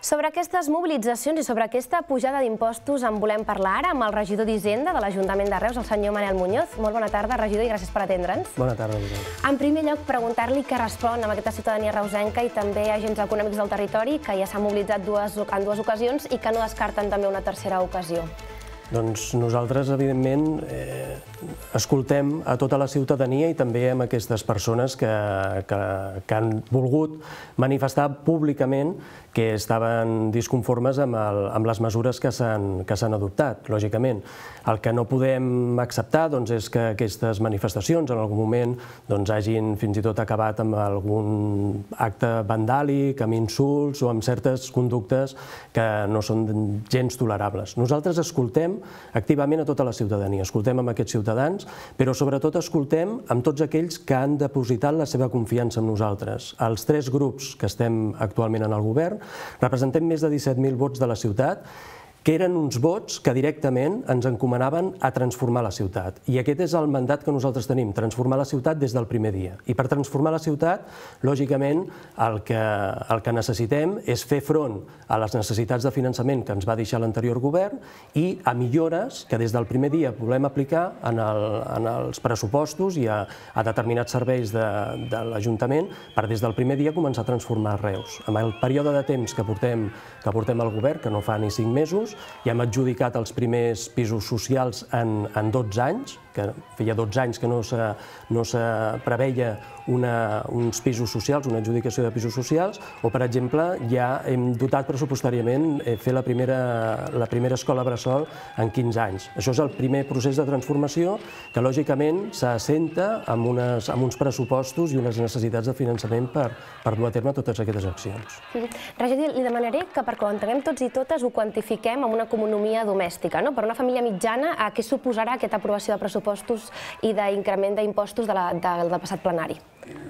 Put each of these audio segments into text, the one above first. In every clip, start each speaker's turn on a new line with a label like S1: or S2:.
S1: Sobre aquestes mobilitzacions i sobre aquesta pujada d'impostos en volem parlar ara amb el regidor d'Hisenda de l'Ajuntament de Reus, el senyor Manel Muñoz. Molt bona tarda, regidor, i gràcies per atendre'ns.
S2: Bona tarda vosaltres.
S1: En primer lloc, preguntar-li què respon amb aquesta ciutadania reusenca i també agents econòmics del territori que ja s'han mobilitzat dues, en dues ocasions i que no descarten també una tercera ocasió.
S2: Doncs nosaltres, evidentment, eh, escoltem a tota la ciutadania i també amb aquestes persones que, que, que han volgut manifestar públicament que estaven disconformes amb, el, amb les mesures que s'han adoptat, lògicament. El que no podem acceptar doncs, és que aquestes manifestacions en algun moment doncs, hagin fins i tot acabat amb algun acte vandàlic, amb insults o amb certes conductes que no són gens tolerables. Nosaltres escoltem activament a tota la ciutadania. Escoltem amb aquests ciutadans, però sobretot escoltem amb tots aquells que han depositat la seva confiança en nosaltres. Els tres grups que estem actualment en el govern representem més de 17.000 vots de la ciutat que eren uns vots que directament ens encomanaven a transformar la ciutat. I aquest és el mandat que nosaltres tenim, transformar la ciutat des del primer dia. I per transformar la ciutat, lògicament, el que, el que necessitem és fer front a les necessitats de finançament que ens va deixar l'anterior govern i a millores que des del primer dia volem aplicar en, el, en els pressupostos i a, a determinats serveis de, de l'Ajuntament per des del primer dia començar a transformar Reus. Amb el període de temps que portem, que portem al govern, que no fa ni cinc mesos, i hem adjudicat els primers pisos socials en, en 12 anys, que feia 12 anys que no se, no se preveia una, uns pisos socials, una adjudicació de pisos socials, o, per exemple, ja hem dotat pressupostàriament eh, fer la primera, la primera escola bressol en 15 anys. Això és el primer procés de transformació que, lògicament, s'assenta amb, unes, amb uns pressupostos i unes necessitats de finançament per, per dur a terme totes aquestes accions.
S1: Regidor, li demanaré que per quan entenguem tots i totes ho quantifiquem amb una economia domèstica. No? Per una família mitjana, a què suposarà aquesta aprovació de pressupostos i d'increment d'impostos de la, de, del passat plenari?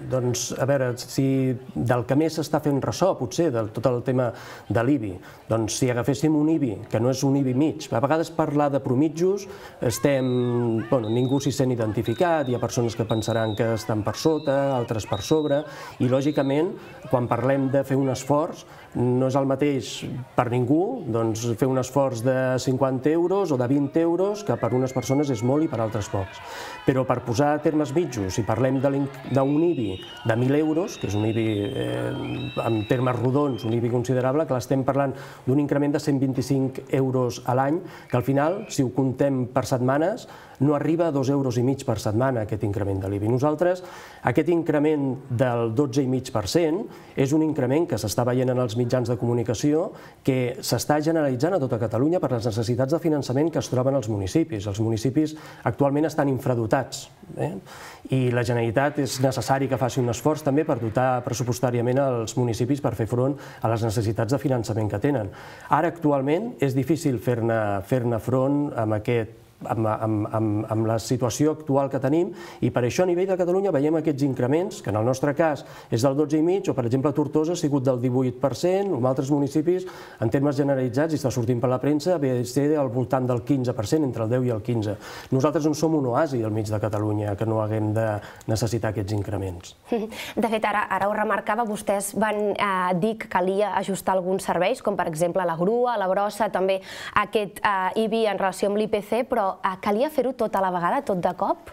S2: Doncs, a veure, si del que més s'està fent ressò, potser, de tot el tema de l'IBI, doncs si agaféssim un IBI, que no és un IBI mig, a vegades parlar de promitjos, estem, bueno, ningú s'hi sent identificat, hi ha persones que pensaran que estan per sota, altres per sobre, i lògicament, quan parlem de fer un esforç, no és el mateix per ningú doncs, fer un esforç de 50 euros o de 20 euros, que per unes persones és molt i per altres pocs. Però per posar termes mitjos, si parlem d'un IBI de 1.000 euros, que és un IBI eh, en termes rodons, un IBI considerable, que l'estem parlant d'un increment de 125 euros a l'any, que al final, si ho contem per setmanes, no arriba a dos euros i mig per setmana aquest increment de l'IBI. Nosaltres, aquest increment del 12,5% és un increment que s'està veient en els mitjans de comunicació que s'està generalitzant a tota Catalunya per les necessitats de finançament que es troben als municipis. Els municipis actualment estan infradotats eh? i la Generalitat és necessari que faci un esforç també per dotar pressupostàriament els municipis per fer front a les necessitats de finançament que tenen. Ara, actualment, és difícil fer-ne fer, front amb aquest amb, amb, amb, amb la situació actual que tenim i per això a nivell de Catalunya veiem aquests increments, que en el nostre cas és del 12,5 o per exemple Tortosa ha sigut del 18%, o en altres municipis en termes generalitzats, i està sortint per la premsa, ve ser al voltant del 15%, entre el 10 i el 15. Nosaltres no som un oasi al mig de Catalunya que no haguem de necessitar aquests increments.
S1: De fet, ara, ara ho remarcava, vostès van eh, dir que calia ajustar alguns serveis, com per exemple la grua, la brossa, també aquest eh, IBI en relació amb l'IPC, però eh, calia fer-ho tot a la vegada, tot de cop?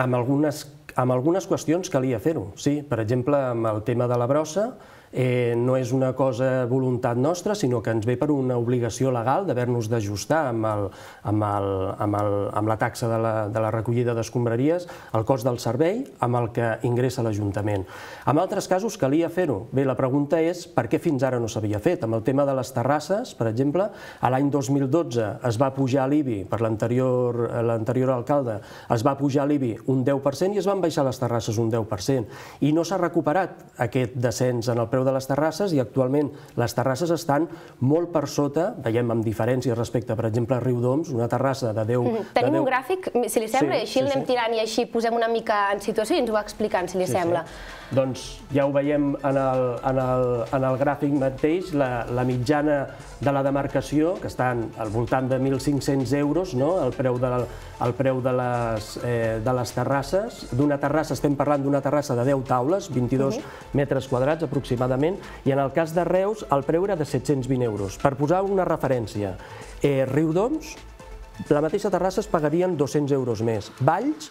S2: Amb algunes, amb algunes qüestions calia fer-ho, sí. Per exemple, amb el tema de la brossa, eh, no és una cosa voluntat nostra, sinó que ens ve per una obligació legal d'haver-nos d'ajustar amb, el, amb, el, amb, el, amb la taxa de la, de la recollida d'escombraries, el cost del servei, amb el que ingressa l'Ajuntament. En altres casos calia fer-ho. Bé, la pregunta és per què fins ara no s'havia fet. Amb el tema de les terrasses, per exemple, a l'any 2012 es va pujar l'IBI per l'anterior alcalde, es va pujar l'IBI un 10% i es van baixar les terrasses un 10%. I no s'ha recuperat aquest descens en el preu de les terrasses i actualment les terrasses estan molt per sota, veiem amb diferències respecte, per exemple, a Riudoms, una terrassa de 10... Mm -hmm.
S1: Tenim de 10... un gràfic, si li sembla, sí, així sí, el anem sí. tirant i així posem una mica en situació i ens ho va explicant, si li sí, sembla.
S2: Sí. Doncs ja ho veiem en el, en el, en el gràfic mateix, la, la mitjana de la demarcació, que estan al voltant de 1.500 euros, no? el preu de, el preu de les, eh, de les terrasses. D'una terrassa, estem parlant d'una terrassa de 10 taules, 22 uh -huh. metres quadrats aproximadament, aproximadament, i en el cas de Reus el preu era de 720 euros. Per posar una referència, eh, Riudoms, la mateixa terrassa es pagarien 200 euros més. Valls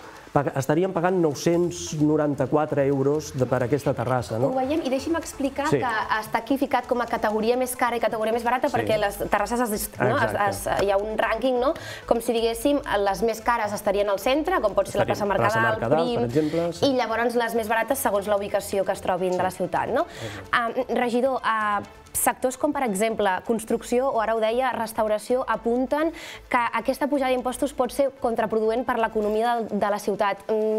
S2: estaríem pagant 994 euros de, per aquesta terrassa. No?
S1: Ho veiem, i deixi'm explicar sí. que està aquí ficat com a categoria més cara i categoria més barata, sí. perquè les terrasses, es, no? es, es, hi ha un rànquing, no? com si diguéssim, les més cares estarien al centre, com pot ser la plaça Mercadal, Mercadal Prim, exemple, sí. i llavors les més barates segons la ubicació que es trobin sí. de la ciutat. No? Uh, regidor, uh, sectors com, per exemple, construcció o, ara ho deia, restauració, apunten que aquesta pujada d'impostos pot ser contraproduent per l'economia de la ciutat.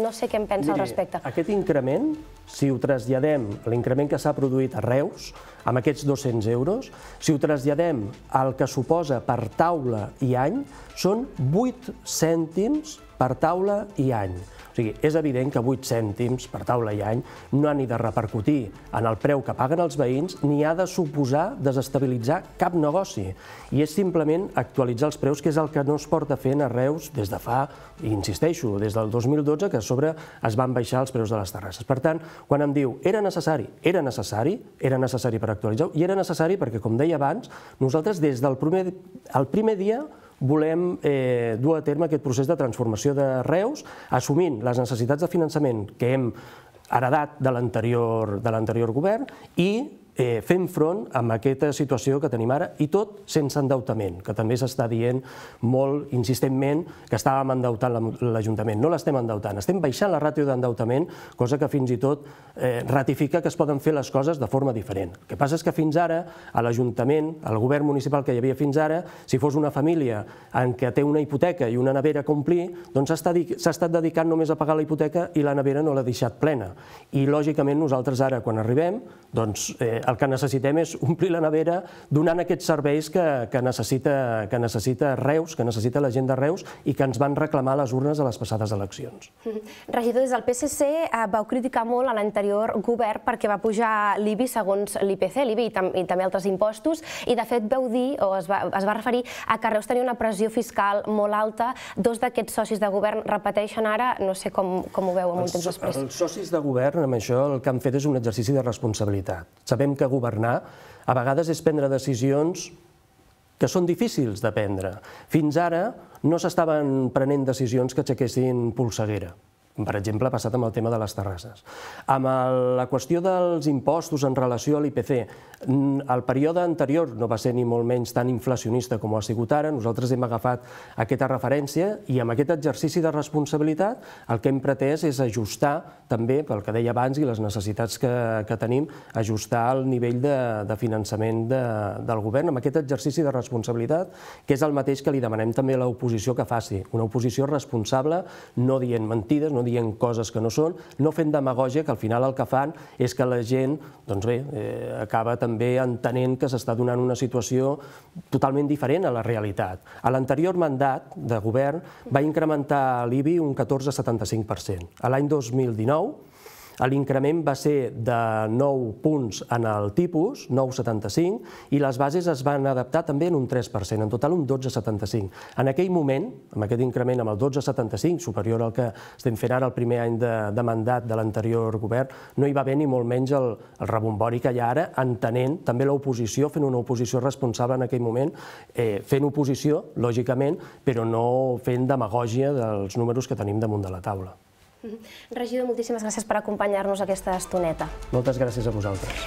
S1: No sé què en pensa Miri, al respecte.
S2: Aquest increment, si ho traslladem, l'increment que s'ha produït a Reus, amb aquests 200 euros, si ho traslladem al que suposa per taula i any, són 8 cèntims per taula i any. O sigui, és evident que 8 cèntims per taula i any no han ni de repercutir en el preu que paguen els veïns ni ha de suposar desestabilitzar cap negoci. I és simplement actualitzar els preus, que és el que no es porta fent a Reus des de fa, insisteixo, des del 2012, que a sobre es van baixar els preus de les terrasses. Per tant, quan em diu era necessari, era necessari, era necessari per actualitzar-ho, i era necessari perquè, com deia abans, nosaltres des del primer, el primer dia volem eh, dur a terme aquest procés de transformació de Reus, assumint les necessitats de finançament que hem heredat de l'anterior govern i eh, fent front amb aquesta situació que tenim ara i tot sense endeutament, que també s'està dient molt insistentment que estàvem endeutant l'Ajuntament. No l'estem endeutant, estem baixant la ràtio d'endeutament, cosa que fins i tot eh, ratifica que es poden fer les coses de forma diferent. El que passa és que fins ara a l'Ajuntament, al govern municipal que hi havia fins ara, si fos una família en què té una hipoteca i una nevera a complir, doncs s'ha estat dedicant només a pagar la hipoteca i la nevera no l'ha deixat plena. I lògicament nosaltres ara, quan arribem, doncs eh, el que necessitem és omplir la nevera donant aquests serveis que, que, necessita, que necessita Reus, que necessita la gent de Reus i que ens van reclamar les urnes a les passades eleccions.
S1: Regidor, des del PSC eh, vau criticar molt a l'anterior govern perquè va pujar l'IBI segons l'IPC, l'IBI i, tam i també altres impostos, i de fet veu dir, o es va, es va referir, a que Reus tenia una pressió fiscal molt alta. Dos d'aquests socis de govern repeteixen ara, no sé com, com ho veu un temps després.
S2: Els socis de govern, amb això, el que han fet és un exercici de responsabilitat. Sabem que governar a vegades és prendre decisions que són difícils de prendre. Fins ara no s'estaven prenent decisions que aixequessin polseguera. Per exemple, ha passat amb el tema de les terrasses. Amb la qüestió dels impostos en relació a l'IPC, el període anterior no va ser ni molt menys tan inflacionista com ho ha sigut ara, nosaltres hem agafat aquesta referència i amb aquest exercici de responsabilitat el que hem pretès és ajustar també, pel que deia abans i les necessitats que, que tenim, ajustar el nivell de, de finançament de, del govern amb aquest exercici de responsabilitat, que és el mateix que li demanem també a l'oposició que faci, una oposició responsable, no dient mentides, no dient coses que no són, no fent demagògia, que al final el que fan és que la gent doncs bé, eh, acaba també entenent que s'està donant una situació totalment diferent a la realitat. A l'anterior mandat de govern va incrementar l'IBI un 14,75%. A l'any 2019 L'increment va ser de 9 punts en el tipus, 9,75, i les bases es van adaptar també en un 3%, en total un 12,75. En aquell moment, amb aquest increment amb el 12,75, superior al que estem fent ara el primer any de, de mandat de l'anterior govern, no hi va haver ni molt menys el, el rebombori que hi ha ara, entenent també l'oposició, fent una oposició responsable en aquell moment, eh, fent oposició, lògicament, però no fent demagògia dels números que tenim damunt de la taula.
S1: Regidor, moltíssimes gràcies per acompanyar-nos aquesta estoneta.
S2: Moltes gràcies a vosaltres.